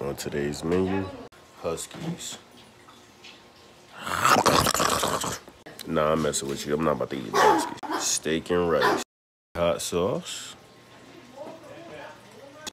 On today's menu, Huskies. Nah, I'm messing with you. I'm not about to eat Huskies. Steak and rice. Hot sauce.